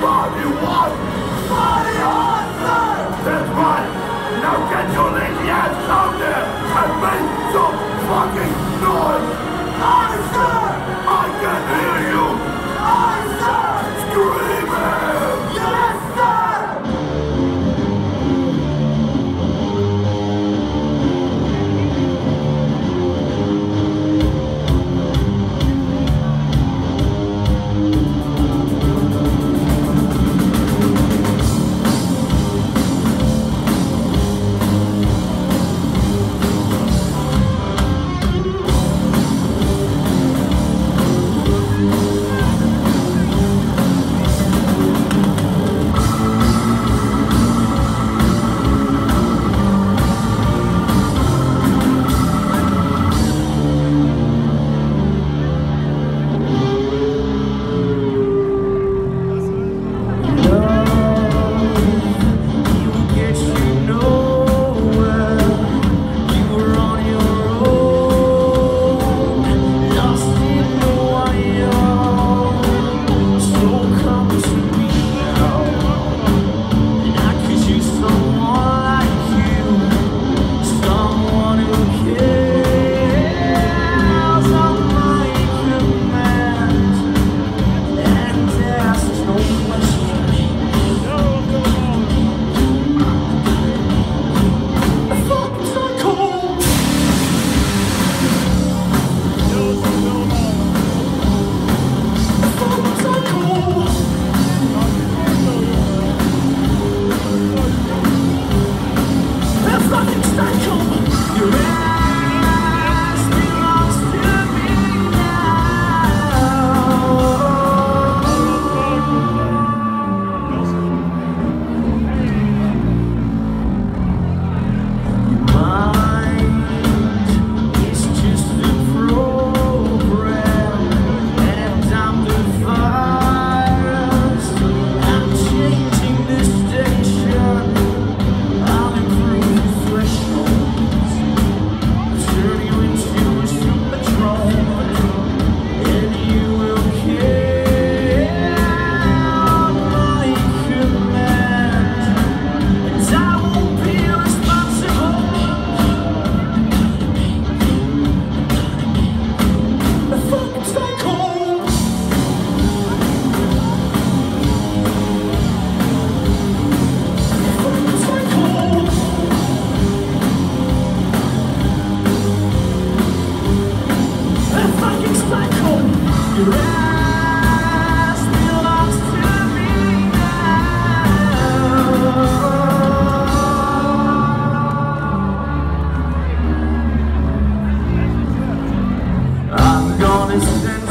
Bobby Watts! Bobby Watts, sir! That's right! Now get your lazy ass out there and make some fucking noise! Aye, sir! promise